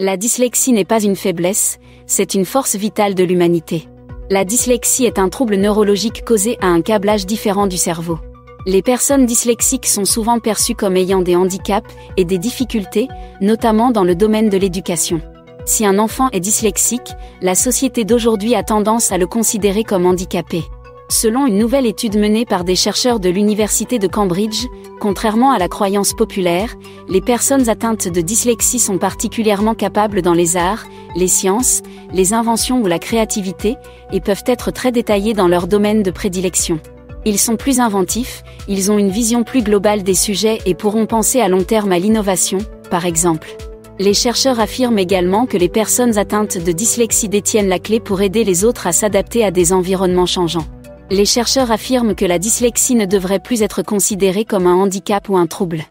La dyslexie n'est pas une faiblesse, c'est une force vitale de l'humanité. La dyslexie est un trouble neurologique causé à un câblage différent du cerveau. Les personnes dyslexiques sont souvent perçues comme ayant des handicaps et des difficultés, notamment dans le domaine de l'éducation. Si un enfant est dyslexique, la société d'aujourd'hui a tendance à le considérer comme handicapé. Selon une nouvelle étude menée par des chercheurs de l'Université de Cambridge, contrairement à la croyance populaire, les personnes atteintes de dyslexie sont particulièrement capables dans les arts, les sciences, les inventions ou la créativité, et peuvent être très détaillées dans leur domaine de prédilection. Ils sont plus inventifs, ils ont une vision plus globale des sujets et pourront penser à long terme à l'innovation, par exemple. Les chercheurs affirment également que les personnes atteintes de dyslexie détiennent la clé pour aider les autres à s'adapter à des environnements changeants. Les chercheurs affirment que la dyslexie ne devrait plus être considérée comme un handicap ou un trouble.